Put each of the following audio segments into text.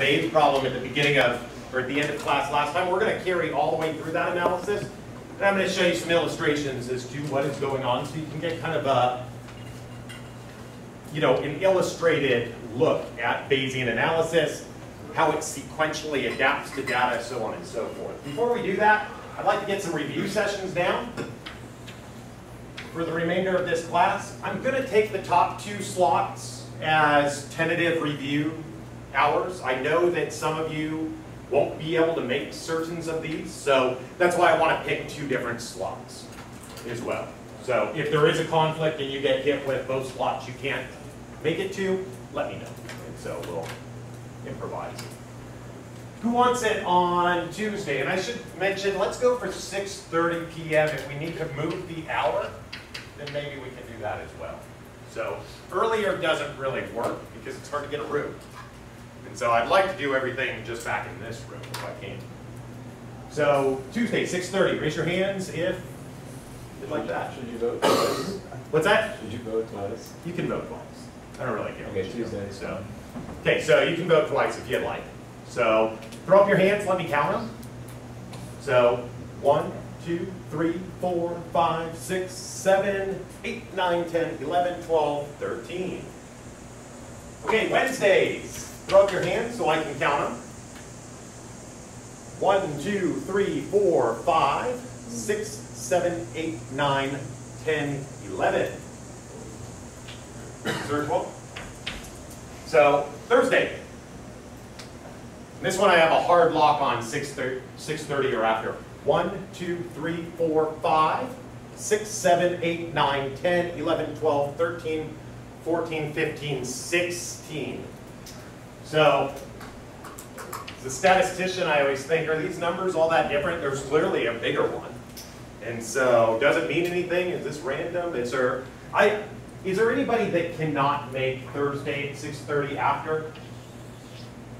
Bayes problem at the beginning of, or at the end of class last time. We're going to carry all the way through that analysis. And I'm going to show you some illustrations as to what is going on so you can get kind of a, you know, an illustrated look at Bayesian analysis, how it sequentially adapts to data, so on and so forth. Before we do that, I'd like to get some review sessions down for the remainder of this class. I'm going to take the top two slots as tentative review hours. I know that some of you won't be able to make certain of these, so that's why I want to pick two different slots as well. So if there is a conflict and you get hit with both slots you can't make it to, let me know. And so we'll improvise. Who wants it on Tuesday? And I should mention, let's go for 6.30 p.m. If we need to move the hour, then maybe we can do that as well. So earlier doesn't really work because it's hard to get a room. And so I'd like to do everything just back in this room if I can. So Tuesday, 6.30, raise your hands if you'd like that. Should you vote twice? What's that? Should you vote twice? You can vote twice. I don't really care. Okay, what you do. Tuesday So, okay, so you can vote twice if you'd like. So throw up your hands, let me count them. So one, two, three, four, five, six, seven, eight, nine, 10, 11, 12, 13. Okay, Wednesdays. Throw up your hands so I can count them. One, two, three, four, five, six, seven, eight, nine, 10, 11. Is there a 12? So Thursday. This one I have a hard lock on 6.30 6.30 or after. 1, 2, 3, 4, 5, 6, 7, 8, 9, 10, 11, 12, 13, 14, 15, 16. So, as a statistician, I always think, are these numbers all that different? There's clearly a bigger one. And so, does it mean anything? Is this random? Is there, I, is there anybody that cannot make Thursday at 6.30 after?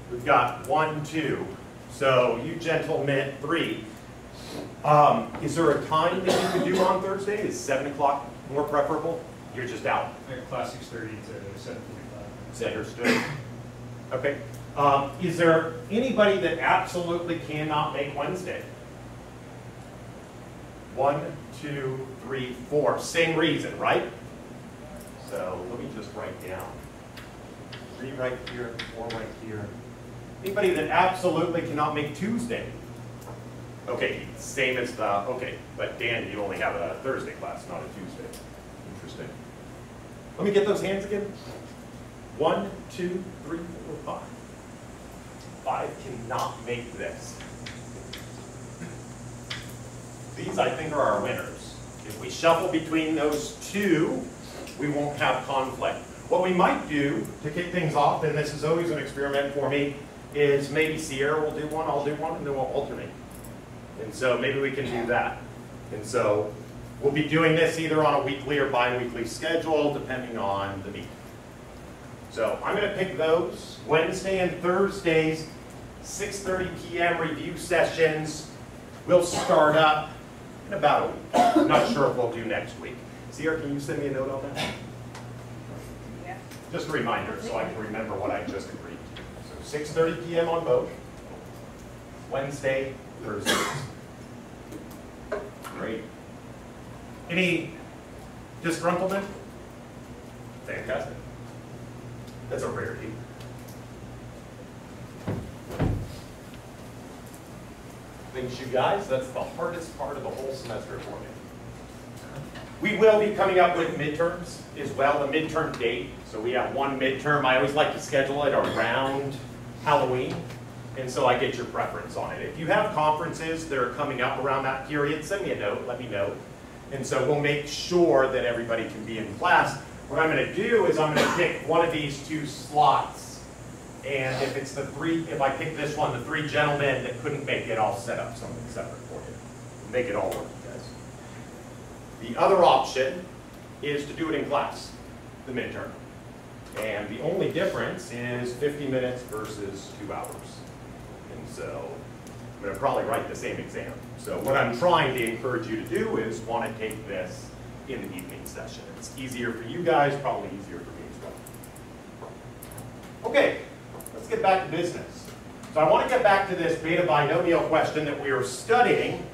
We've got one, two. So you gentlemen, three. Um, is there a time that you could do on Thursday? Is 7 o'clock more preferable? You're just out. Class six thirty to seven forty-five. Is that understood? Okay. Um, is there anybody that absolutely cannot make Wednesday? One, two, three, four. Same reason, right? So let me just write down. Three right here, four right here. Anybody that absolutely cannot make Tuesday? Okay, same as the, okay, but Dan, you only have a Thursday class, not a Tuesday. Interesting. Let me get those hands again. One, two, three, four, five. Five cannot make this. These, I think, are our winners. If we shuffle between those two, we won't have conflict. What we might do to kick things off, and this is always an experiment for me, is maybe Sierra will do one, I'll do one, and then we'll alternate. And so maybe we can do that. And so we'll be doing this either on a weekly or bi-weekly schedule, depending on the need. So I'm going to pick those Wednesday and Thursdays, 6.30 p.m. review sessions. We'll start up in about a week. I'm not sure if we'll do next week. Sierra, can you send me a note on that? Yeah. Just a reminder so I can remember what I just agreed to. So 6.30 p.m. on both. Wednesday, Thursdays. Great. Any disgruntlement? Fantastic. That's a rarity. Thanks, you guys. That's the hardest part of the whole semester for me. We will be coming up with midterms as well, the midterm date. So we have one midterm. I always like to schedule it around Halloween. And so I get your preference on it. If you have conferences that are coming up around that period, send me a note, let me know. And so we'll make sure that everybody can be in class. What I'm going to do is I'm going to pick one of these two slots. And if it's the three, if I pick this one, the three gentlemen that couldn't make it, I'll set up something separate for you. Make it all work, guys. The other option is to do it in class, the midterm. And the only difference is 50 minutes versus two hours. And so I'm going to probably write the same exam. So what I'm trying to encourage you to do is want to take this in the evening session. It's easier for you guys, probably easier for me as well. Okay, let's get back to business. So I want to get back to this beta binomial question that we are studying,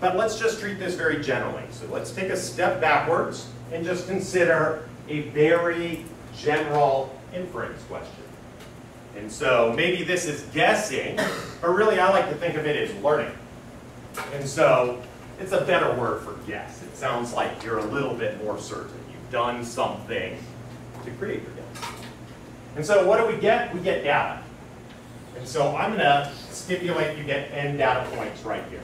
but let's just treat this very generally. So let's take a step backwards and just consider a very general inference question. And so maybe this is guessing, but really I like to think of it as learning. And so it's a better word for guess. It sounds like you're a little bit more certain. You've done something to create your guess. And so what do we get? We get data. And so I'm going to stipulate you get n data points right here.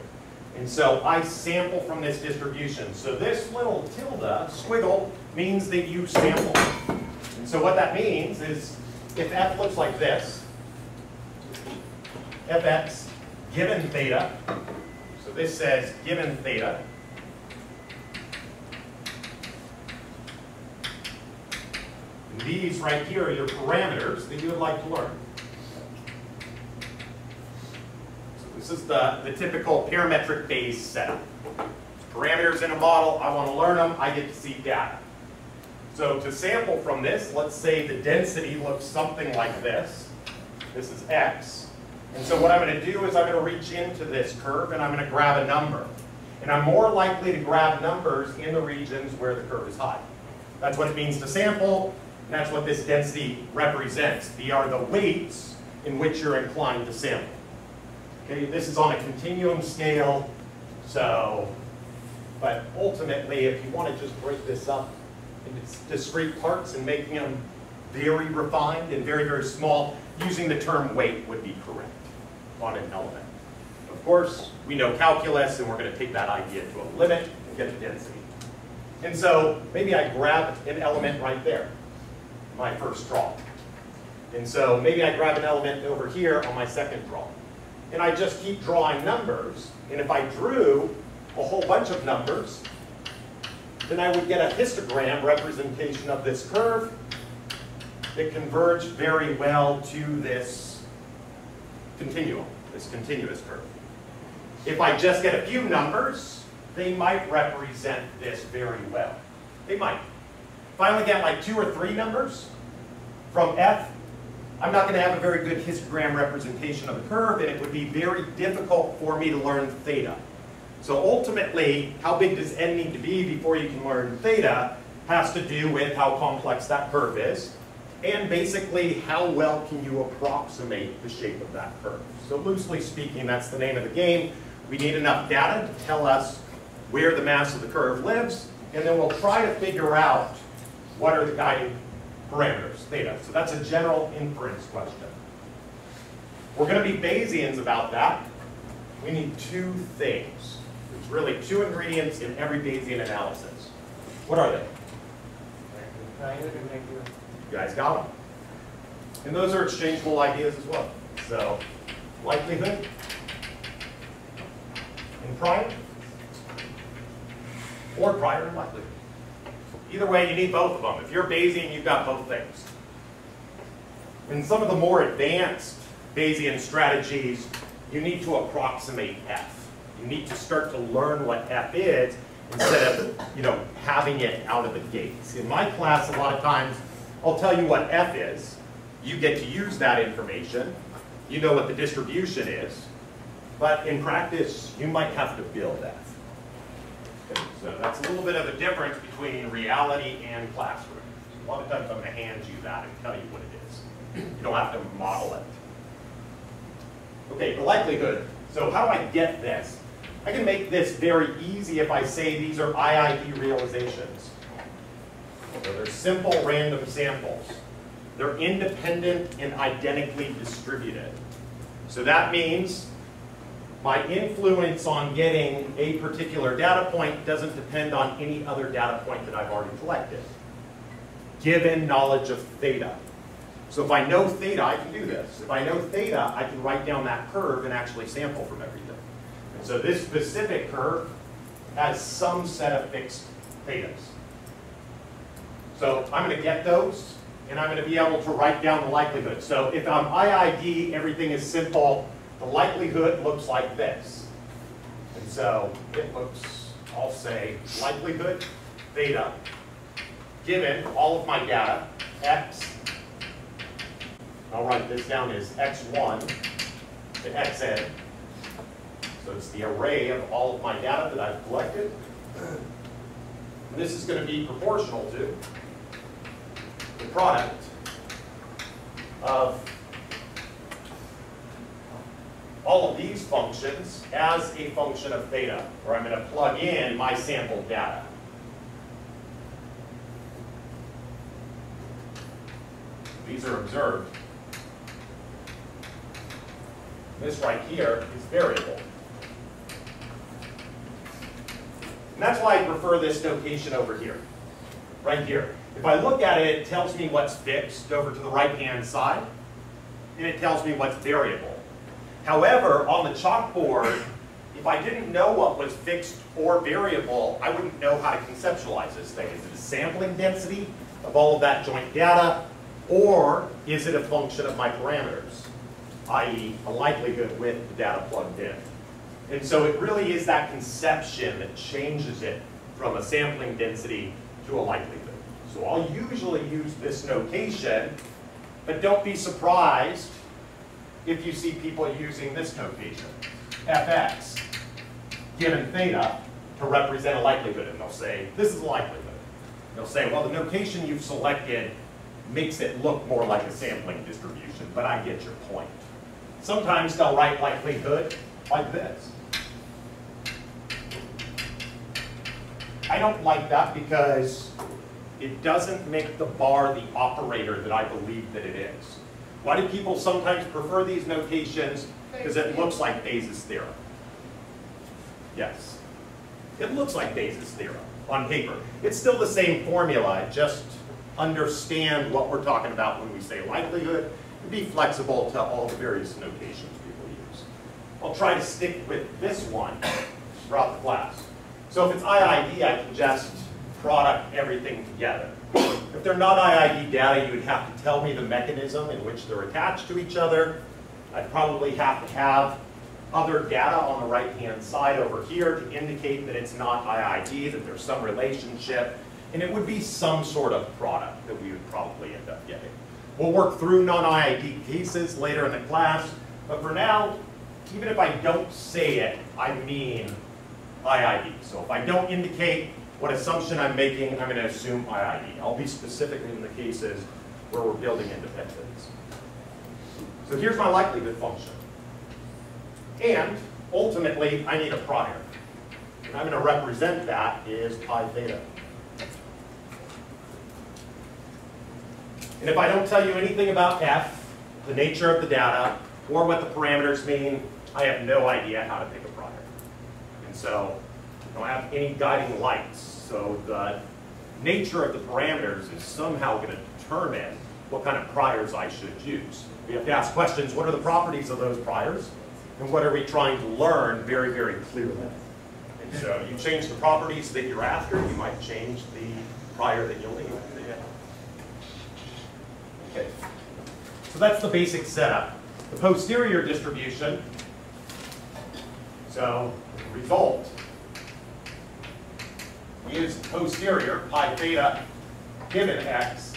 And so I sample from this distribution. So this little tilde, squiggle, means that you sample. And so what that means is if f looks like this, fx given theta, so this says given theta, and these right here are your parameters that you would like to learn. So this is the, the typical parametric Bayes setup. Parameters in a model, I want to learn them, I get to see data. So to sample from this, let's say the density looks something like this. This is x. And so what I'm going to do is I'm going to reach into this curve and I'm going to grab a number. And I'm more likely to grab numbers in the regions where the curve is high. That's what it means to sample, and that's what this density represents. They are the weights in which you're inclined to sample. Okay, this is on a continuum scale, so, but ultimately, if you want to just break this up into discrete parts and making them very refined and very, very small, using the term weight would be correct on an element. Of course, we know calculus, and we're going to take that idea to a limit and get the density. And so maybe I grab an element right there, my first draw. And so maybe I grab an element over here on my second draw. And I just keep drawing numbers. And if I drew a whole bunch of numbers, then I would get a histogram representation of this curve that converged very well to this continuum, this continuous curve. If I just get a few numbers, they might represent this very well. They might. If I only get like two or three numbers from f, I'm not going to have a very good histogram representation of the curve, and it would be very difficult for me to learn theta. So ultimately, how big does n need to be before you can learn theta has to do with how complex that curve is, and basically how well can you approximate the shape of that curve. So loosely speaking, that's the name of the game. We need enough data to tell us where the mass of the curve lives, and then we'll try to figure out what are the guiding parameters, theta. So that's a general inference question. We're going to be Bayesians about that. We need two things. There's really two ingredients in every Bayesian analysis. What are they? You guys got them. And those are exchangeable ideas as well. So, likelihood and prior, or prior and likelihood. Either way, you need both of them. If you're Bayesian, you've got both things. In some of the more advanced Bayesian strategies, you need to approximate f. You need to start to learn what f is instead of you know, having it out of the gates. In my class, a lot of times, I'll tell you what f is. You get to use that information. You know what the distribution is. But in practice, you might have to build f. Okay, so that's a little bit of a difference between reality and classroom. A lot of times I'm going to hand you that and tell you what it is. You don't have to model it. Okay, the likelihood. So how do I get this? I can make this very easy if I say these are IID realizations. So they're simple random samples. They're independent and identically distributed. So that means my influence on getting a particular data point doesn't depend on any other data point that I've already collected, given knowledge of theta. So if I know theta, I can do this. If I know theta, I can write down that curve and actually sample from everything. And so this specific curve has some set of fixed thetas. So I'm going to get those, and I'm going to be able to write down the likelihood. So if I'm IID, everything is simple. The likelihood looks like this. And so it looks, I'll say, likelihood theta, given all of my data, x, I'll write this down as x1 to xn. So it's the array of all of my data that I've collected. And this is going to be proportional to the product of all of these functions as a function of theta, where I'm going to plug in my sample data. These are observed. This right here is variable. And that's why I prefer this notation over here, right here. If I look at it, it tells me what's fixed over to the right-hand side, and it tells me what's variable. However, on the chalkboard, if I didn't know what was fixed or variable, I wouldn't know how to conceptualize this thing. Is it a sampling density of all of that joint data, or is it a function of my parameters, i.e. a likelihood with the data plugged in? And so it really is that conception that changes it from a sampling density to a likelihood. So I'll usually use this notation, but don't be surprised if you see people using this notation, fx, given theta, to represent a likelihood. And they'll say, this is a likelihood. They'll say, well, the notation you've selected makes it look more like a sampling distribution, but I get your point. Sometimes they'll write likelihood like this. I don't like that because it doesn't make the bar the operator that I believe that it is. Why do people sometimes prefer these notations? Because it looks like Bayes' theorem. Yes. It looks like Bayes' theorem on paper. It's still the same formula, just understand what we're talking about when we say likelihood, and be flexible to all the various notations people use. I'll try to stick with this one throughout the class. So if it's IID, I can just product everything together. If they're not IID data, you would have to tell me the mechanism in which they're attached to each other. I'd probably have to have other data on the right-hand side over here to indicate that it's not IID, that there's some relationship, and it would be some sort of product that we would probably end up getting. We'll work through non-IID cases later in the class, but for now, even if I don't say it, I mean IID. So if I don't indicate what assumption I'm making, I'm going to assume IID. I'll be specific in the cases where we're building independence. So here's my likelihood function. And ultimately, I need a prior. And I'm going to represent that as pi theta. And if I don't tell you anything about f, the nature of the data, or what the parameters mean, I have no idea how to pick a prior. And so I don't have any guiding lights. So the nature of the parameters is somehow going to determine what kind of priors I should use. We have to ask questions, what are the properties of those priors? And what are we trying to learn very, very clearly? And so you change the properties that you're after, you might change the prior that you'll need. Okay. So that's the basic setup. The posterior distribution, so result is posterior, pi theta given x.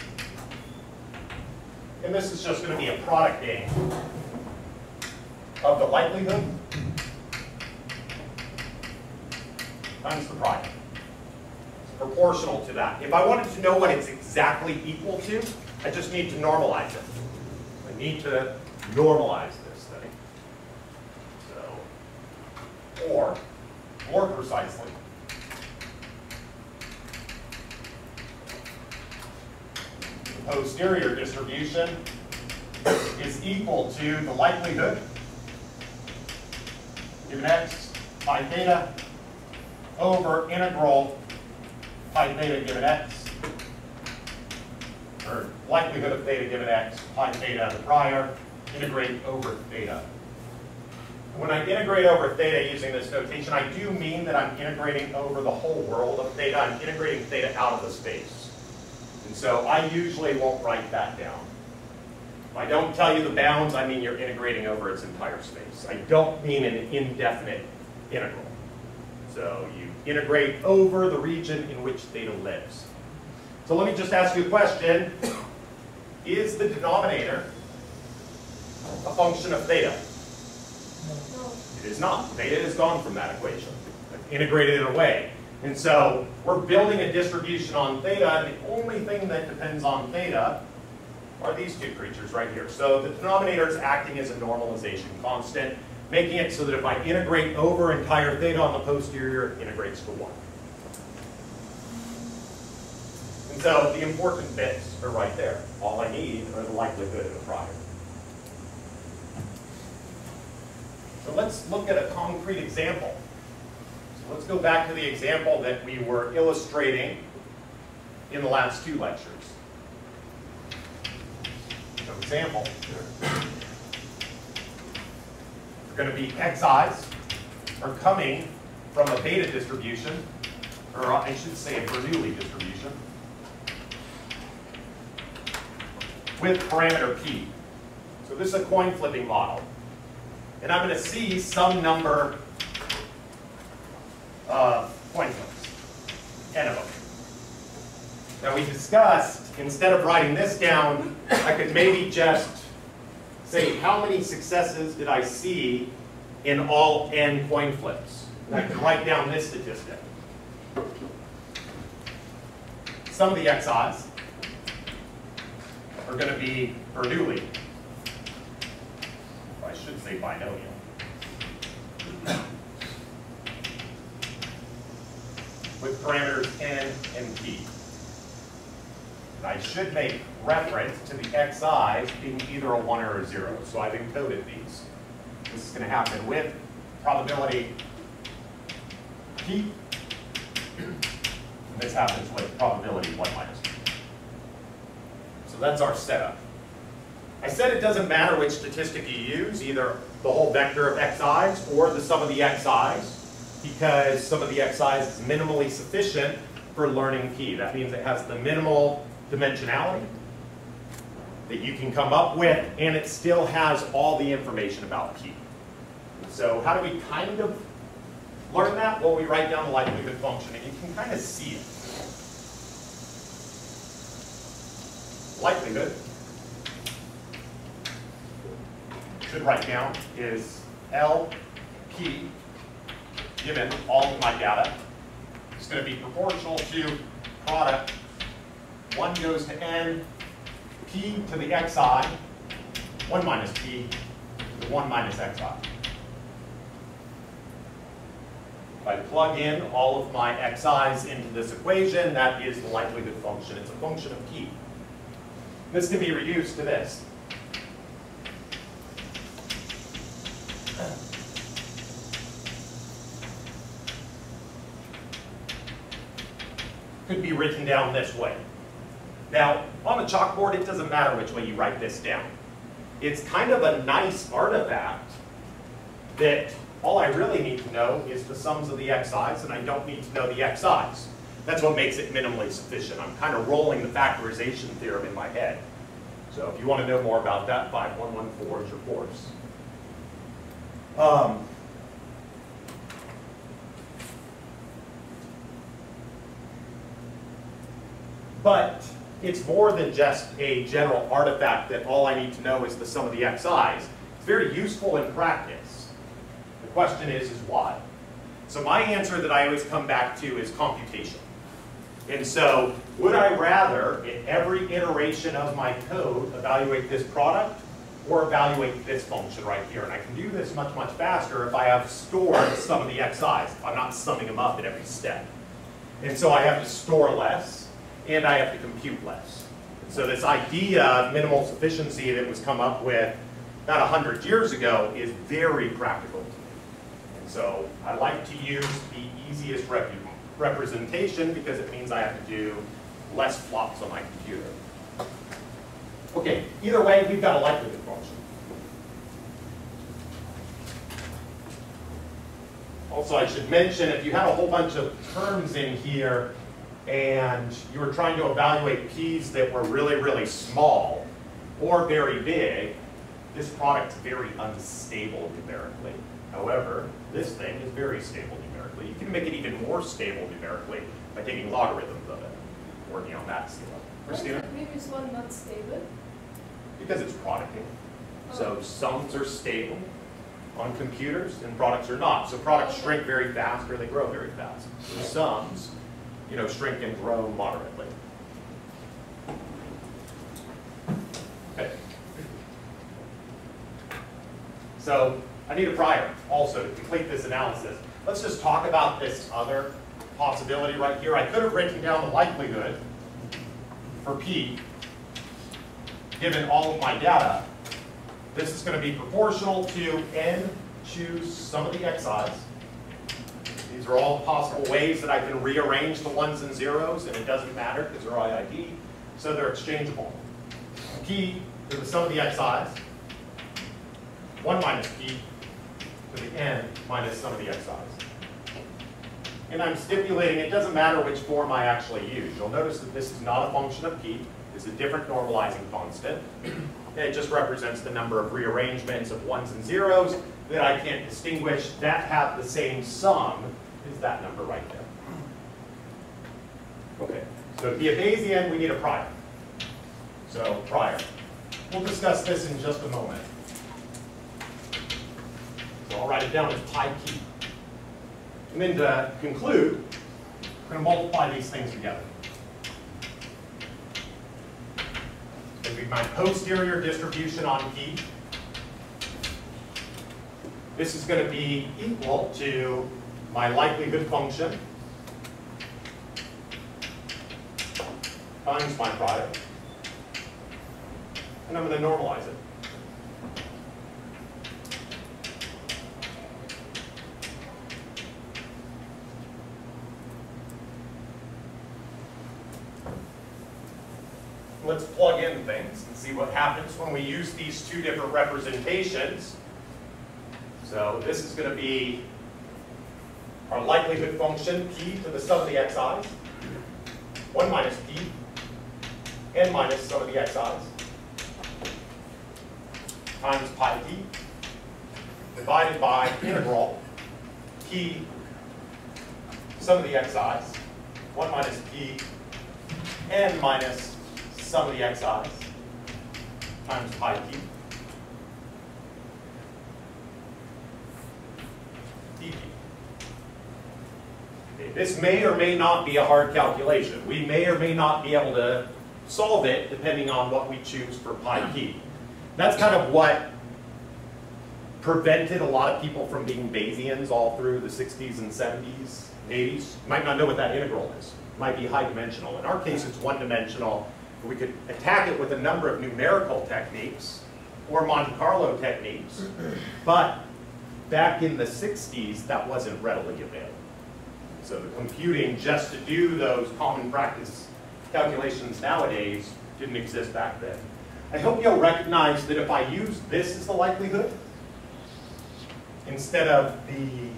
And this is just going to be a product game of the likelihood times the prior. It's proportional to that. If I wanted to know what it's exactly equal to, I just need to normalize it. I need to normalize this thing. So, or, more precisely, posterior distribution is equal to the likelihood given x pi theta over integral pi theta given x, or likelihood of theta given x, pi theta the prior, integrate over theta. When I integrate over theta using this notation, I do mean that I'm integrating over the whole world of theta. I'm integrating theta out of the space. And so I usually won't write that down. If I don't tell you the bounds, I mean you're integrating over its entire space. I don't mean an indefinite integral. So you integrate over the region in which theta lives. So let me just ask you a question. Is the denominator a function of theta? No. It is not. Theta is gone from that equation. I've integrated it away. And so we're building a distribution on theta, and the only thing that depends on theta are these two creatures right here. So the denominator is acting as a normalization constant, making it so that if I integrate over entire theta on the posterior, it integrates to 1. And so the important bits are right there. All I need are the likelihood and the prior. So let's look at a concrete example. Let's go back to the example that we were illustrating in the last two lectures. So example, are going to be xi's are coming from a beta distribution, or I should say a Bernoulli distribution, with parameter p. So this is a coin flipping model. And I'm going to see some number of flips, n of them. Now we discussed, instead of writing this down, I could maybe just say, how many successes did I see in all n coin flips? And I can write down this statistic. Sum of the xi's are going to be Bernoulli. I should say binomial. With parameters n and p. And I should make reference to the xi's being either a 1 or a 0. So I've encoded these. This is going to happen with probability p. And this happens with probability 1 minus p. So that's our setup. I said it doesn't matter which statistic you use, either the whole vector of xi's or the sum of the xi's, because sum of the xi's is minimally sufficient for learning p. That means it has the minimal dimensionality that you can come up with, and it still has all the information about p. So how do we kind of learn that? Well, we write down the likelihood function, and you can kind of see it. Likelihood should write down is LP, given all of my data. It's going to be proportional to product. 1 goes to n, p to the xi, 1 minus p to the 1 minus xi. If I plug in all of my xi's into this equation, that is the likelihood function. It's a function of p. This can be reduced to this. Could be written down this way. Now, on the chalkboard, it doesn't matter which way you write this down. It's kind of a nice artifact that all I really need to know is the sums of the xi's, and I don't need to know the xi's. That's what makes it minimally sufficient. I'm kind of rolling the factorization theorem in my head. So if you want to know more about that, 5114 is your course. Um, but it's more than just a general artifact that all I need to know is the sum of the xi's. It's very useful in practice. The question is, is why? So my answer that I always come back to is computation. And so, would I rather, in every iteration of my code, evaluate this product or evaluate this function right here? And I can do this much, much faster if I have stored sum of the xi's, if I'm not summing them up at every step. And so I have to store less, and I have to compute less. So this idea of minimal sufficiency that was come up with about 100 years ago is very practical to me. And so I like to use the easiest rep representation because it means I have to do less flops on my computer. Okay, either way, we've got a likelihood function. Also, I should mention, if you had a whole bunch of terms in here and you were trying to evaluate p's that were really, really small or very big, this product's very unstable numerically. However, this thing is very stable numerically. You can make it even more stable numerically by taking logarithms of it, working on that scale. Christina? the previous one not stable? Because it's producting. Oh. So sums are stable on computers and products are not. So products oh. shrink very fast or they grow very fast. So sums, you know, shrink and grow moderately. Okay. So I need a prior also to complete this analysis. Let's just talk about this other possibility right here. I could have written down the likelihood for P given all of my data. This is going to be proportional to n choose sum of the xi's. These are all possible ways that I can rearrange the ones and zeros, and it doesn't matter because they're IID, so they're exchangeable. P to the sum of the xi's, 1 minus p to the n minus sum of the xi's. And I'm stipulating it doesn't matter which form I actually use. You'll notice that this is not a function of p. It's a different normalizing constant. It just represents the number of rearrangements of ones and zeros that I can't distinguish that have the same sum as that number right there. Okay, so to be a Bayesian, we need a prior. So prior. We'll discuss this in just a moment. So I'll write it down as pi p. And then to conclude, we're going to multiply these things together. It'll be my posterior distribution on p. This is going to be equal to my likelihood function times my product. And I'm going to normalize it. Let's plug in things and see what happens when we use these two different representations. So this is going to be our likelihood function, p to the sum of the xi's, 1 minus p, n minus sum of the xi's, times pi p, divided by integral p sum of the xi's, 1 minus p, n minus sum of the xi's, times pi p, dt. Okay, This may or may not be a hard calculation. We may or may not be able to solve it depending on what we choose for pi p. That's kind of what prevented a lot of people from being Bayesians all through the 60s and 70s, 80s. You might not know what that integral is. Might be high dimensional. In our case, it's one dimensional. We could attack it with a number of numerical techniques or Monte Carlo techniques, but back in the 60s, that wasn't readily available. So the computing just to do those common practice calculations nowadays didn't exist back then. I hope you'll recognize that if I use this as the likelihood, instead of the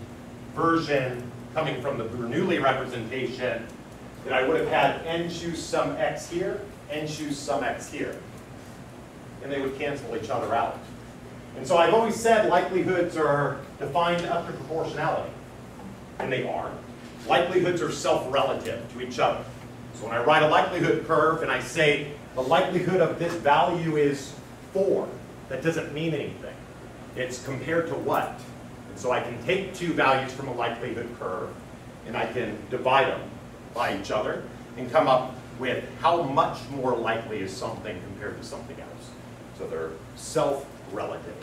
version coming from the Bernoulli representation, that I would have had n choose sum x here, n choose sum x here. And they would cancel each other out. And so I've always said likelihoods are defined up to proportionality. And they are. Likelihoods are self-relative to each other. So when I write a likelihood curve and I say the likelihood of this value is 4, that doesn't mean anything. It's compared to what? And so I can take two values from a likelihood curve and I can divide them by each other and come up with how much more likely is something compared to something else. So they're self-relative.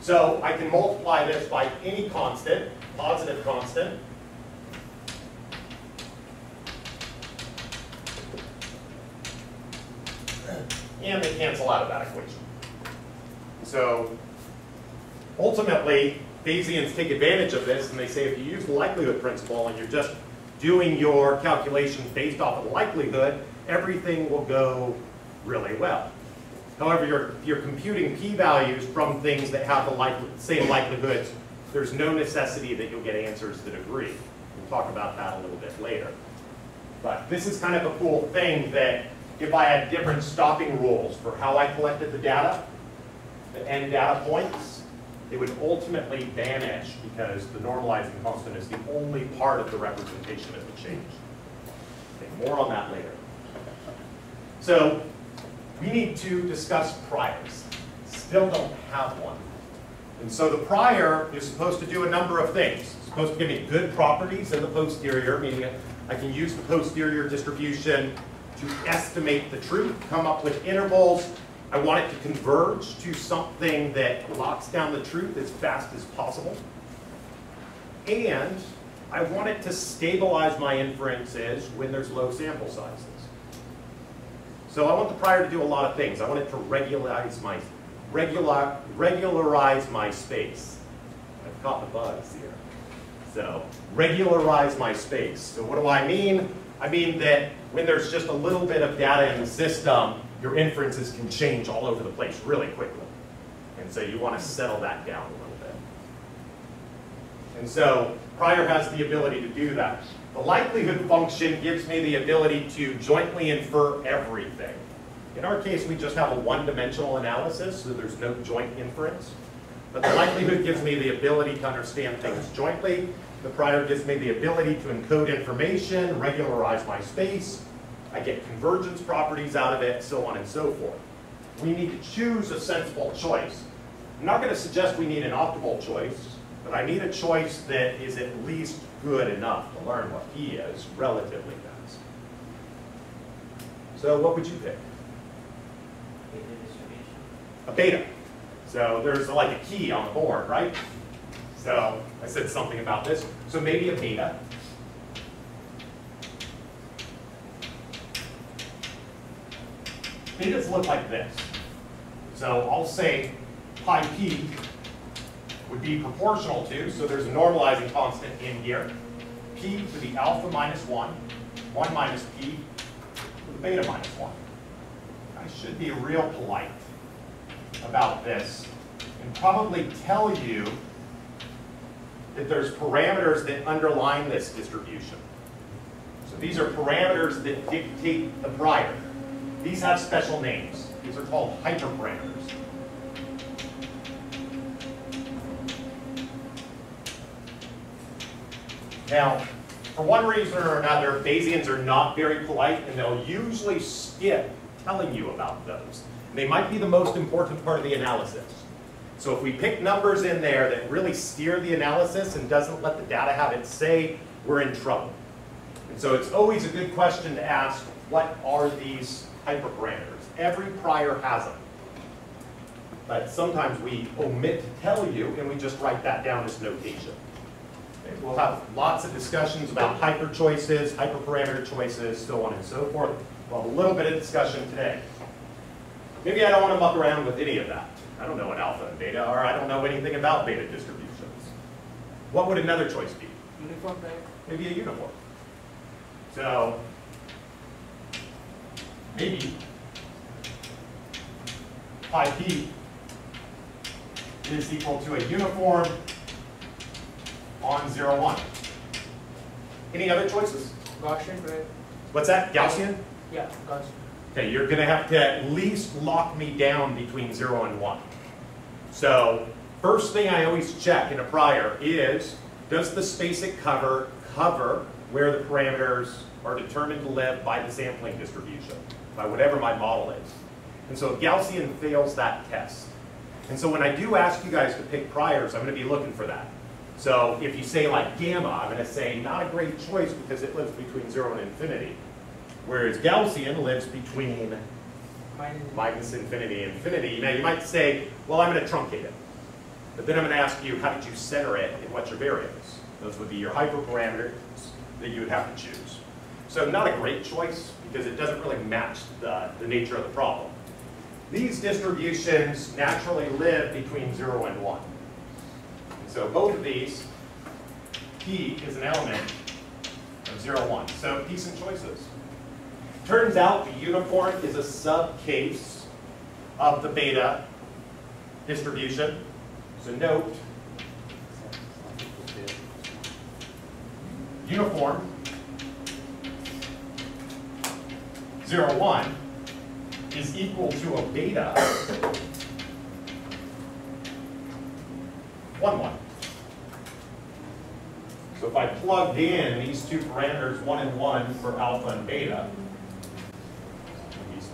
So I can multiply this by any constant, positive constant, and they cancel out of that equation. So ultimately, Bayesians take advantage of this and they say if you use the likelihood principle and you're just doing your calculations based off of the likelihood, everything will go really well. However, you're, you're computing p-values from things that have the same likelihoods. There's no necessity that you'll get answers that agree. We'll talk about that a little bit later. But this is kind of a cool thing that if I had different stopping rules for how I collected the data, the n data points, it would ultimately vanish because the normalizing constant is the only part of the representation that would change. Okay, more on that later. So we need to discuss priors. Still don't have one. And so the prior is supposed to do a number of things. It's supposed to give me good properties in the posterior, meaning I can use the posterior distribution to estimate the truth, come up with intervals. I want it to converge to something that locks down the truth as fast as possible. And I want it to stabilize my inferences when there's low sample sizes. So I want the prior to do a lot of things. I want it to regularize my, regular, regularize my space. I've caught the buzz here. So regularize my space. So what do I mean? I mean that when there's just a little bit of data in the system, your inferences can change all over the place really quickly. And so you want to settle that down a little bit. And so prior has the ability to do that. The likelihood function gives me the ability to jointly infer everything. In our case, we just have a one-dimensional analysis, so there's no joint inference. But the likelihood gives me the ability to understand things jointly. The prior gives me the ability to encode information, regularize my space. I get convergence properties out of it, so on and so forth. We need to choose a sensible choice. I'm not going to suggest we need an optimal choice, but I need a choice that is at least good enough to learn what P is relatively fast. So what would you pick? A beta. So there's like a key on the board, right? So I said something about this. So maybe a beta. Betas look like this. So I'll say pi p would be proportional to, so there's a normalizing constant in here, p to the alpha minus 1, 1 minus p to the beta minus 1. I should be real polite about this and probably tell you that there's parameters that underline this distribution. So these are parameters that dictate the prior. These have special names. These are called hyperparameters. Now, for one reason or another, Bayesians are not very polite, and they'll usually skip telling you about those. And they might be the most important part of the analysis. So if we pick numbers in there that really steer the analysis and doesn't let the data have its say, we're in trouble. And so it's always a good question to ask, what are these hyperparameters? Every prior has them. But sometimes we omit to tell you, and we just write that down as notation. Okay, We'll have lots of discussions about hyper choices, hyperparameter choices, so on and so forth. We'll have a little bit of discussion today. Maybe I don't want to muck around with any of that. I don't know what alpha and beta are. I don't know anything about beta distributions. What would another choice be? Uniform type. Maybe a uniform. So maybe pi p is equal to a uniform on 0, 1. Any other choices? Gaussian, right? What's that? Gaussian? Yeah, Gaussian. Okay, you're going to have to at least lock me down between 0 and 1. So first thing I always check in a prior is, does the space it cover cover where the parameters are determined to live by the sampling distribution, by whatever my model is. And so Gaussian fails that test. And so when I do ask you guys to pick priors, I'm going to be looking for that. So if you say like gamma, I'm going to say not a great choice because it lives between 0 and infinity. Whereas Gaussian lives between Minus. infinity and infinity. Now you might say, well, I'm going to truncate it. But then I'm going to ask you, how did you center it and what's your variables? Those would be your hyperparameters that you would have to choose. So not a great choice because it doesn't really match the, the nature of the problem. These distributions naturally live between 0 and 1. And so both of these, P is an element of 0, 1. So decent choices. Turns out the uniform is a subcase of the beta distribution. So note, uniform 0, 1 is equal to a beta 1, 1. So if I plugged in these two parameters, 1 and 1, for alpha and beta,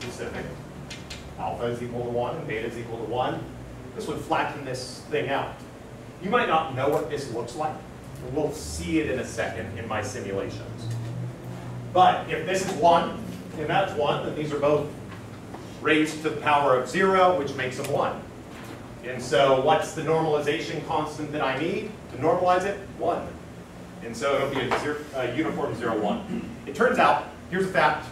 specific, alpha is equal to 1 and beta is equal to 1, this would flatten this thing out. You might not know what this looks like. We'll see it in a second in my simulations. But if this is one, and that's one, then these are both raised to the power of zero, which makes them one. And so what's the normalization constant that I need to normalize it? One. And so it'll be a, zero, a uniform zero, one. It turns out, here's a fact,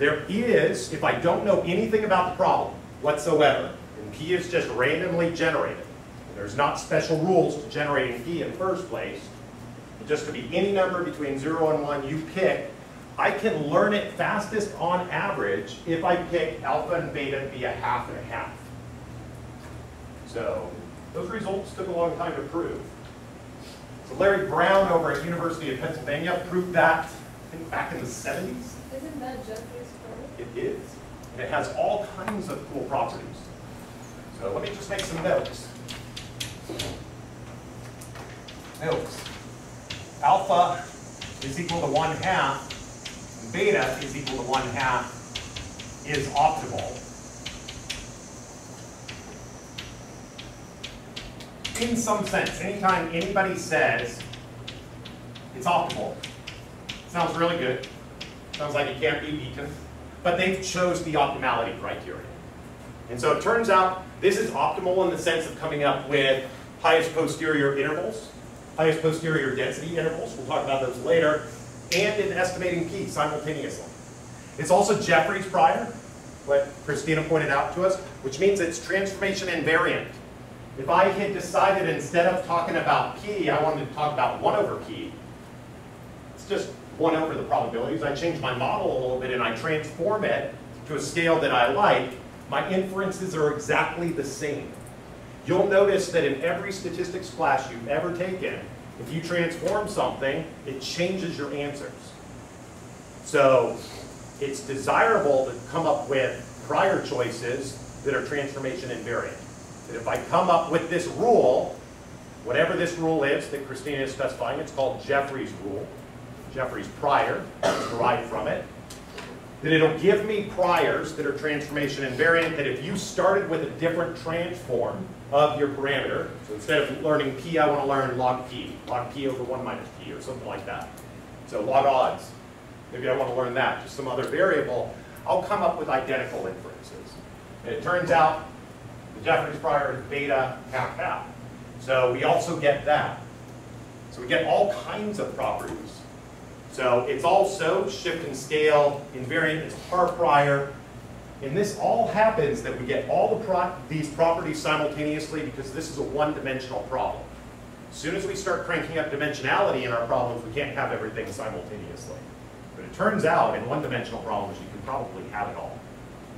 there is, if I don't know anything about the problem whatsoever, and P is just randomly generated, there's not special rules to generating P in the first place, just could be any number between zero and one you pick, I can learn it fastest on average if I pick alpha and beta to be a half and a half. So those results took a long time to prove. So Larry Brown over at University of Pennsylvania proved that, I think back in the 70s. Isn't that curve? It is. And it has all kinds of cool properties. So let me just make some notes. Notes. Alpha is equal to 1 half, beta is equal to 1 half is optimal. In some sense, anytime anybody says it's optimal, sounds really good, Sounds like it can't be beaten. But they chose the optimality criteria. And so it turns out this is optimal in the sense of coming up with highest posterior intervals, highest posterior density intervals, we'll talk about those later, and in estimating P simultaneously. It's also Jeffreys prior, what Christina pointed out to us, which means it's transformation invariant. If I had decided instead of talking about P, I wanted to talk about 1 over P, it's just 1 over the probabilities. I change my model a little bit and I transform it to a scale that I like. My inferences are exactly the same. You'll notice that in every statistics class you've ever taken, if you transform something, it changes your answers. So it's desirable to come up with prior choices that are transformation invariant. That if I come up with this rule, whatever this rule is that Christina is specifying, it's called Jeffreys rule. Jeffreys prior, derived from it, that it'll give me priors that are transformation invariant, that if you started with a different transform of your parameter, so instead of learning p, I want to learn log p, log p over 1 minus p, or something like that. So log odds, maybe I want to learn that, just some other variable, I'll come up with identical inferences. And it turns out the Jeffreys prior is beta half half. So we also get that. So we get all kinds of properties so it's also shift and scale, invariant, it's par prior. And this all happens that we get all the pro these properties simultaneously because this is a one-dimensional problem. As soon as we start cranking up dimensionality in our problems, we can't have everything simultaneously. But it turns out in one-dimensional problems, you can probably have it all.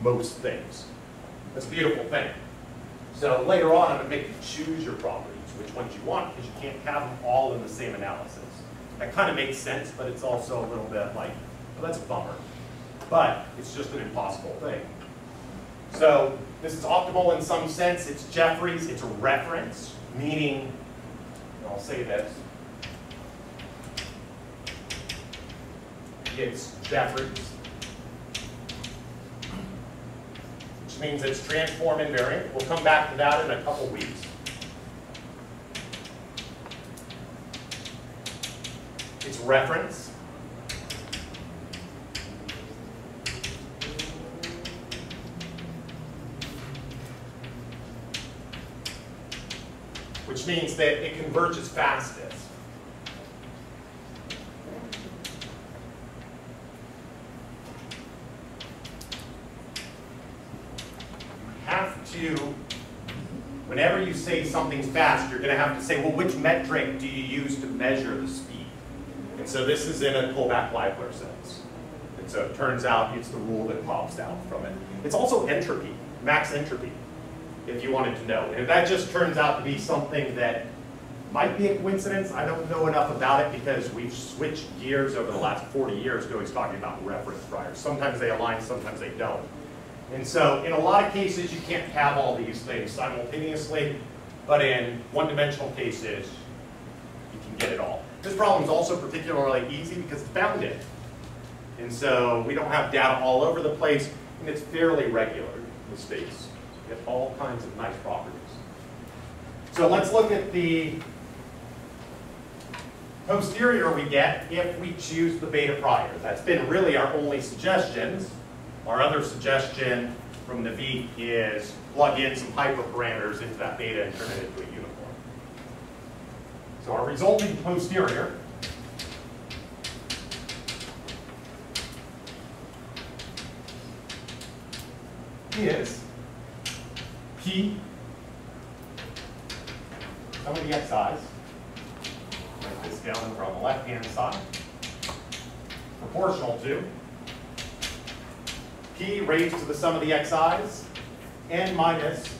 Most things. That's a beautiful thing. So later on, I'm going to make you choose your properties, which ones you want, because you can't have them all in the same analysis. That kind of makes sense, but it's also a little bit like, well, that's a bummer. But it's just an impossible thing. So this is optimal in some sense. It's Jeffreys. It's a reference, meaning, I'll say this. It's Jeffreys. Which means it's transform invariant. We'll come back to that in a couple weeks. Its reference. Which means that it converges fastest. You have to, whenever you say something's fast, you're going to have to say, well, which metric do you use to measure the speed? And so this is in a Kullback-Leibler sense. And so it turns out it's the rule that pops out from it. It's also entropy, max entropy, if you wanted to know. And that just turns out to be something that might be a coincidence. I don't know enough about it because we've switched gears over the last 40 years going talking about reference priors. Sometimes they align, sometimes they don't. And so in a lot of cases, you can't have all these things simultaneously, but in one-dimensional cases, you can get it all. This problem is also particularly easy because it's bounded. And so we don't have data all over the place, and it's fairly regular, the space Get all kinds of nice properties. So let's look at the posterior we get if we choose the beta prior. That's been really our only suggestions. Our other suggestion from the Naveek is plug in some hyperparameters into that beta and turn it into a. So our resulting posterior is P, sum of the xi's, write this down over on the left-hand side, proportional to P raised to the sum of the xi's, n minus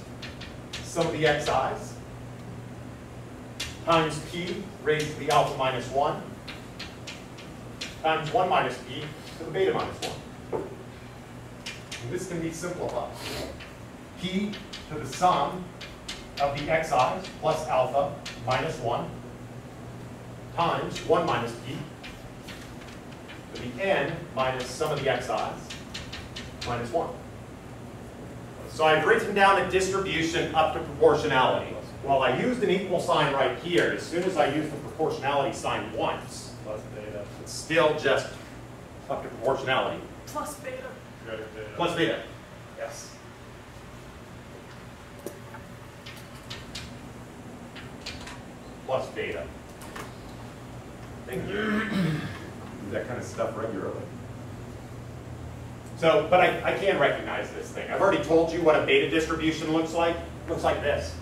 sum of the xi's, times P raised to the alpha minus 1, times 1 minus P to the beta minus 1. And this can be simplified. P to the sum of the xi's plus alpha minus 1 times 1 minus p to the n minus sum of the xi's minus 1. So I've written down a distribution up to proportionality. Well, I used an equal sign right here. As soon as I use the proportionality sign once, Plus beta, it's still just up to proportionality. Plus beta. beta. Plus beta. Yes. Plus beta. Thank you. Do that kind of stuff regularly. So, but I, I can recognize this thing. I've already told you what a beta distribution looks like. It looks like this.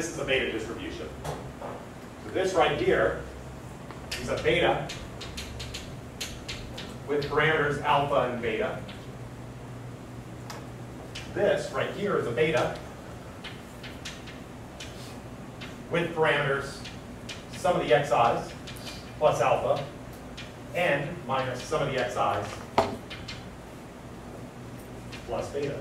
This is a beta distribution. So this right here is a beta with parameters alpha and beta. This right here is a beta with parameters sum of the xi's plus alpha and minus sum of the xi's plus beta.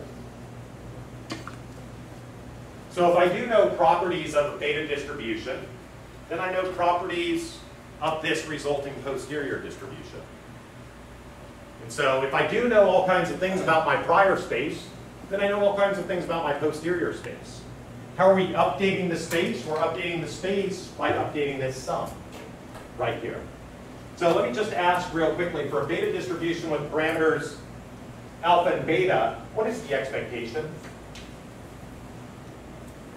So if I do know properties of a beta distribution, then I know properties of this resulting posterior distribution. And so if I do know all kinds of things about my prior space, then I know all kinds of things about my posterior space. How are we updating the space? We're updating the space by updating this sum right here. So let me just ask real quickly, for a beta distribution with parameters alpha and beta, what is the expectation?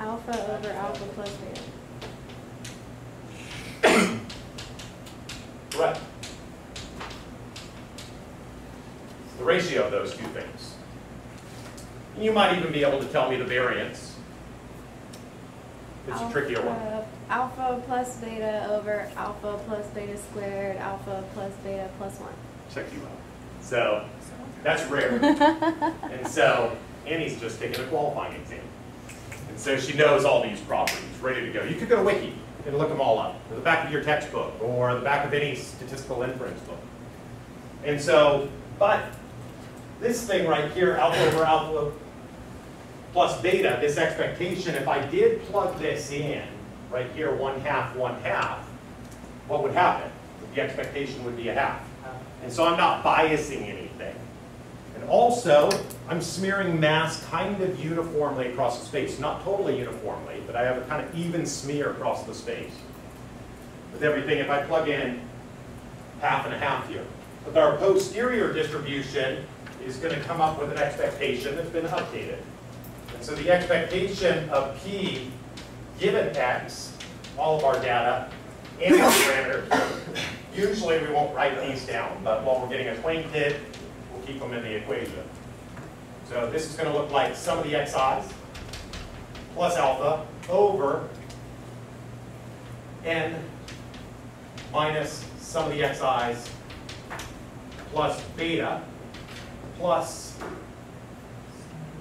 Alpha over alpha plus beta. Correct. The ratio of those two things. You might even be able to tell me the variance. It's a trickier one. Alpha- Alpha plus beta over alpha plus beta squared, alpha plus beta plus one. Check you out. So, that's rare. And so, Annie's just taken a qualifying exam. So she knows all these properties, ready to go. You could go to Wiki and look them all up, or the back of your textbook, or the back of any statistical inference book. And so, but this thing right here, alpha over alpha plus beta, this expectation, if I did plug this in, right here, one half, one half, what would happen? The expectation would be a half. And so I'm not biasing anything. And also, I'm smearing mass kind of uniformly across the space. Not totally uniformly, but I have a kind of even smear across the space. With everything, if I plug in half and a half here. But our posterior distribution is going to come up with an expectation that's been updated. And so the expectation of P given X, all of our data, and our parameters, usually we won't write these down, but while we're getting acquainted, keep them in the equation. So this is going to look like sum of the xi's plus alpha over n minus sum of the xi's plus beta plus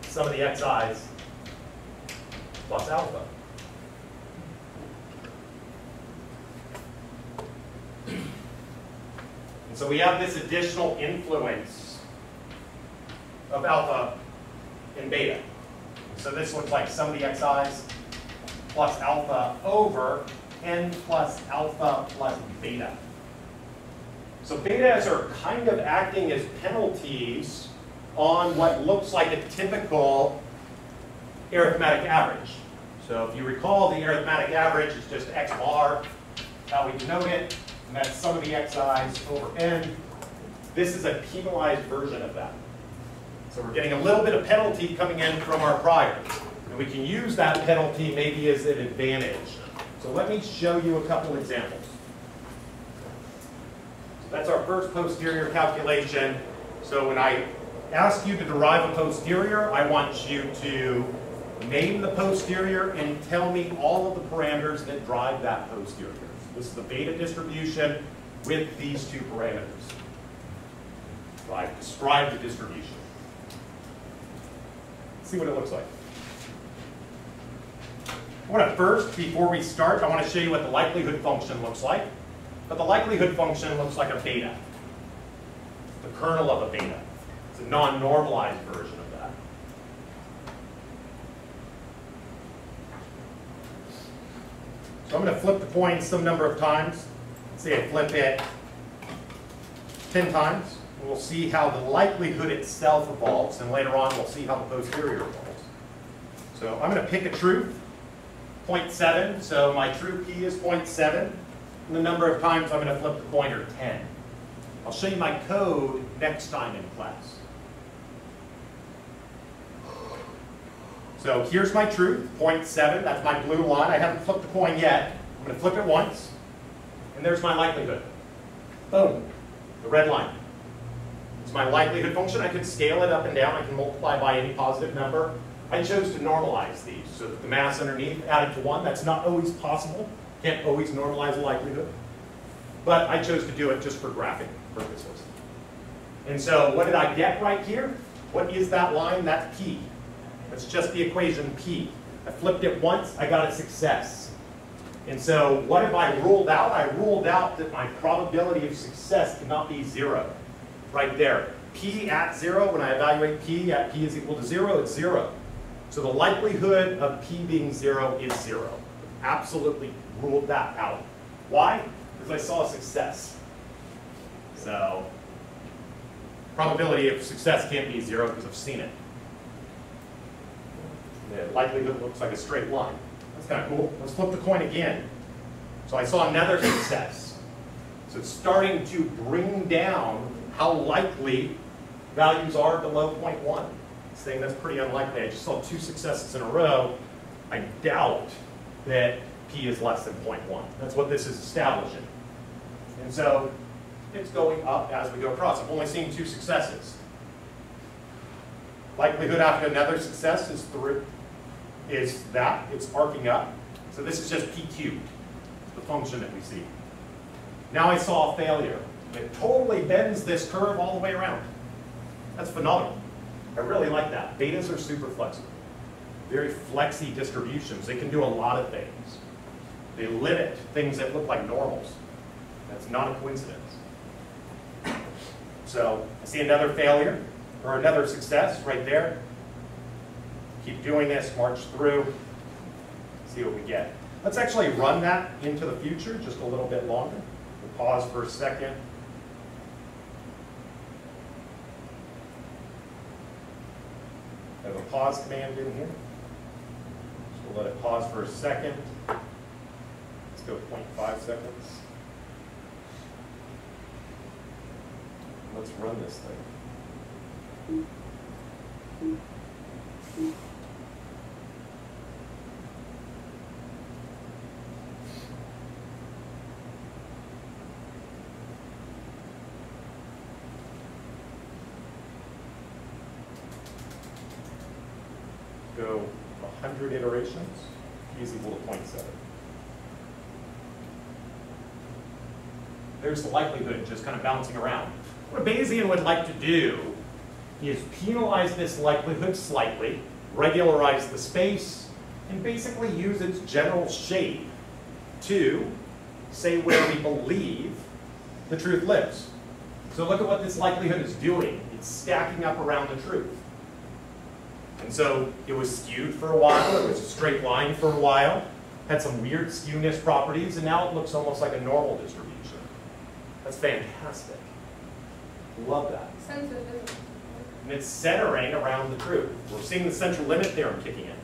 sum of the xi's plus alpha. And so we have this additional influence of alpha and beta. So this looks like sum of the xi's plus alpha over n plus alpha plus beta. So betas are kind of acting as penalties on what looks like a typical arithmetic average. So if you recall, the arithmetic average is just x bar, how we denote it, and that's sum of the xi's over n. This is a penalized version of that. So we're getting a little bit of penalty coming in from our prior. And we can use that penalty maybe as an advantage. So let me show you a couple examples. So That's our first posterior calculation. So when I ask you to derive a posterior, I want you to name the posterior and tell me all of the parameters that drive that posterior. This is the beta distribution with these two parameters. So I've described the distribution. See what it looks like. I want to first, before we start, I want to show you what the likelihood function looks like. But the likelihood function looks like a beta, the kernel of a beta. It's a non-normalized version of that. So I'm going to flip the coin some number of times. Let's say I flip it 10 times. We'll see how the likelihood itself evolves, and later on we'll see how the posterior evolves. So I'm going to pick a truth, 0.7. So my true p is 0.7. And the number of times I'm going to flip the are 10. I'll show you my code next time in class. So here's my truth, 0.7. That's my blue line. I haven't flipped the coin yet. I'm going to flip it once. And there's my likelihood. Boom. The red line. My likelihood function. I could scale it up and down. I can multiply by any positive number. I chose to normalize these. So that the mass underneath added to 1. That's not always possible. Can't always normalize a likelihood. But I chose to do it just for graphic purposes. And so what did I get right here? What is that line? That's P. That's just the equation P. I flipped it once, I got a success. And so what have I ruled out? I ruled out that my probability of success cannot be zero. Right there. P at zero, when I evaluate P at P is equal to zero, it's zero. So the likelihood of P being zero is zero. Absolutely ruled that out. Why? Because I saw a success. So probability of success can't be zero because I've seen it. The likelihood looks like a straight line. That's kind of cool. Let's flip the coin again. So I saw another success. So it's starting to bring down how likely values are below 0.1. Saying that's pretty unlikely. I just saw two successes in a row. I doubt that p is less than 0.1. That's what this is establishing. And so it's going up as we go across. I've only seen two successes. Likelihood after another success is three, is that, it's arcing up. So this is just p cubed, the function that we see. Now I saw a failure. It totally bends this curve all the way around. That's phenomenal. I really like that. Betas are super flexible. Very flexy distributions. They can do a lot of things. They limit things that look like normals. That's not a coincidence. So I see another failure or another success right there. Keep doing this, march through, see what we get. Let's actually run that into the future just a little bit longer. We'll pause for a second. Have a pause command in here. So we'll let it pause for a second. Let's go 0.5 seconds. Let's run this thing. Go 100 iterations, is equal to 0.7. There's the likelihood just kind of bouncing around. What a Bayesian would like to do is penalize this likelihood slightly, regularize the space, and basically use its general shape to say where we believe the truth lives. So look at what this likelihood is doing. It's stacking up around the truth. And so it was skewed for a while, it was a straight line for a while, had some weird skewness properties, and now it looks almost like a normal distribution. That's fantastic. Love that. Sense of visible. and it's centering around the truth. We're seeing the central limit theorem kicking in.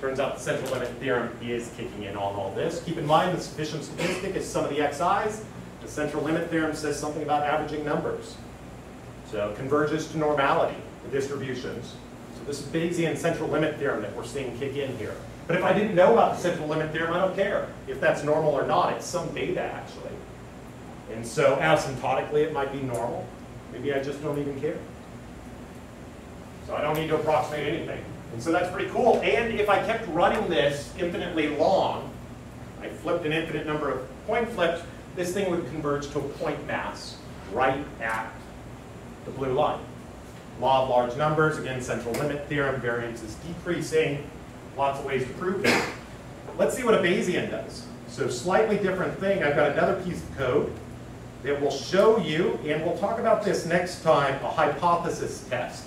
Turns out the central limit theorem is kicking in on all this. Keep in mind the sufficient statistic is sum of the xi's. The central limit theorem says something about averaging numbers. So it converges to normality, the distributions. So this is Bayesian central limit theorem that we're seeing kick in here. But if I didn't know about the central limit theorem, I don't care if that's normal or not. It's some data actually. And so asymptotically it might be normal. Maybe I just don't even care. So I don't need to approximate anything. And so that's pretty cool. And if I kept running this infinitely long, I flipped an infinite number of point flips, this thing would converge to a point mass right at the blue line. Law of large numbers, again, central limit theorem, variance is decreasing. Lots of ways to prove it. Let's see what a Bayesian does. So slightly different thing. I've got another piece of code that will show you, and we'll talk about this next time, a hypothesis test.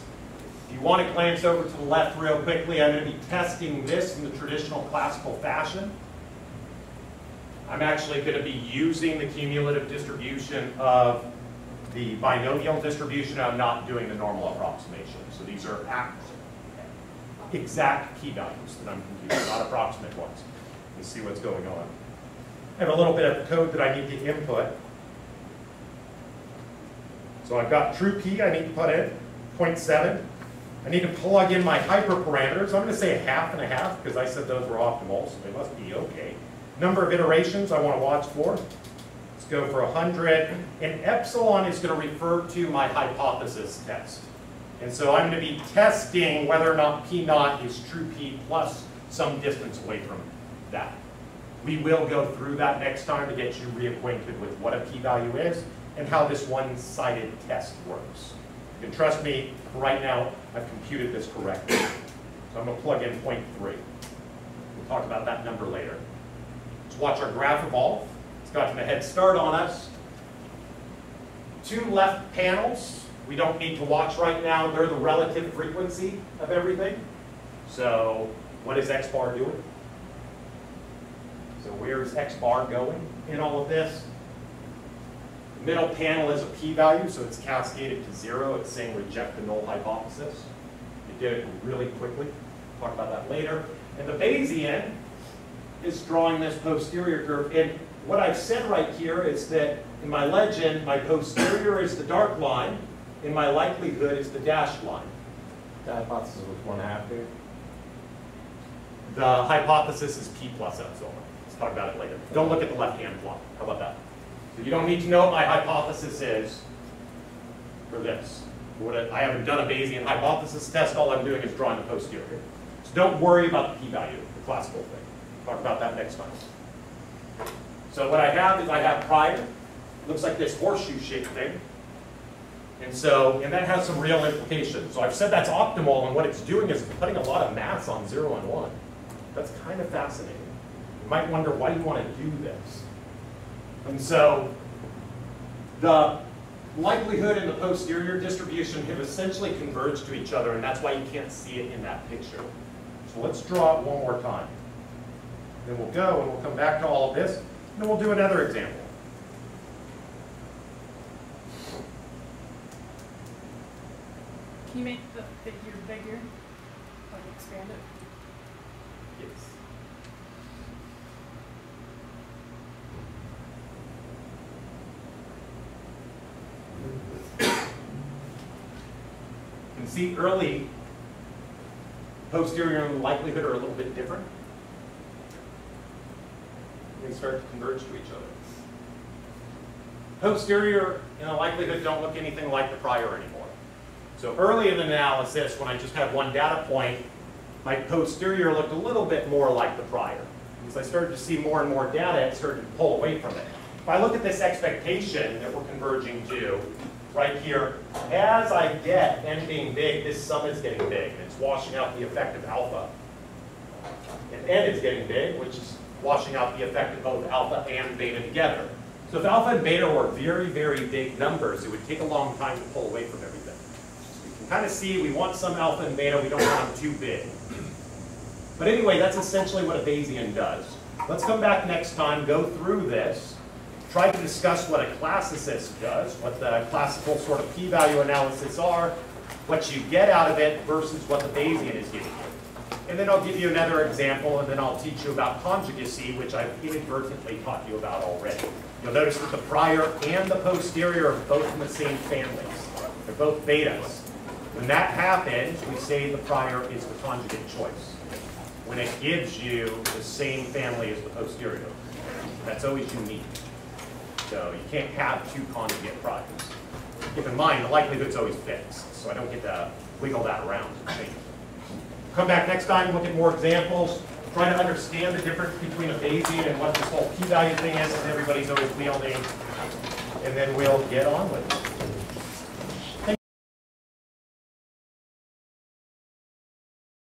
If you want to glance over to the left real quickly, I'm going to be testing this in the traditional classical fashion. I'm actually going to be using the cumulative distribution of the binomial distribution. I'm not doing the normal approximation. So these are exact p-values that I'm computing, not approximate ones. Let's see what's going on. I have a little bit of code that I need to input. So I've got true p I need to put in, 0.7. I need to plug in my hyperparameters. I'm going to say a half and a half because I said those were optimal, so they must be okay. Number of iterations I want to watch for. Let's go for 100. And epsilon is going to refer to my hypothesis test. And so I'm going to be testing whether or not P naught is true P plus some distance away from that. We will go through that next time to get you reacquainted with what a p-value is and how this one-sided test works. Can trust me, right now, I've computed this correctly. So I'm going to plug in 0.3. We'll talk about that number later. Let's watch our graph evolve. Gotten a head start on us. Two left panels, we don't need to watch right now. They're the relative frequency of everything. So what is x bar doing? So where is x bar going in all of this? The middle panel is a p-value, so it's cascaded to zero. It's saying reject the null hypothesis. It did it really quickly. Talk about that later. And the Bayesian is drawing this posterior curve. And what I've said right here is that in my legend, my posterior is the dark line, and my likelihood is the dashed line. The hypothesis was one half here. The hypothesis is p plus epsilon. Let's talk about it later. Don't look at the left-hand plot. How about that? So you don't need to know what my hypothesis is for this. I I haven't done a Bayesian hypothesis test. All I'm doing is drawing the posterior. So don't worry about the p-value, the classical thing. Talk about that next time. So what I have is I have prior. Looks like this horseshoe-shaped thing. And so, and that has some real implications. So I've said that's optimal, and what it's doing is putting a lot of mass on zero and one. That's kind of fascinating. You might wonder why you want to do this. And so, the likelihood and the posterior distribution have essentially converged to each other, and that's why you can't see it in that picture. So let's draw it one more time. Then we'll go, and we'll come back to all of this, and then we'll do another example. Can you make the figure bigger? Like expand it? Yes. You can see early posterior and likelihood are a little bit different. They start to converge to each other. Posterior in the likelihood don't look anything like the prior anymore. So early in the analysis, when I just had one data point, my posterior looked a little bit more like the prior. As I started to see more and more data, it started to pull away from it. If I look at this expectation that we're converging to, right here, as I get n being big, this sum is getting big, and it's washing out the effect of alpha. And n is getting big, which is washing out the effect of both alpha and beta together. So if alpha and beta were very, very big numbers, it would take a long time to pull away from everything. You can kind of see we want some alpha and beta, we don't want them too big. But anyway, that's essentially what a Bayesian does. Let's come back next time, go through this, try to discuss what a classicist does, what the classical sort of p-value analysis are, what you get out of it versus what the Bayesian is giving you. And then I'll give you another example, and then I'll teach you about conjugacy, which I've inadvertently taught you about already. You'll notice that the prior and the posterior are both in the same families. They're both betas. When that happens, we say the prior is the conjugate choice. When it gives you the same family as the posterior. That's always unique. So you can't have two conjugate products. Keep in mind, the likelihood's always fixed, so I don't get to wiggle that around change. Come back next time, look at more examples, try to understand the difference between a Bayesian and what this whole p-value thing is, and everybody's always wielding, and then we'll get on with it.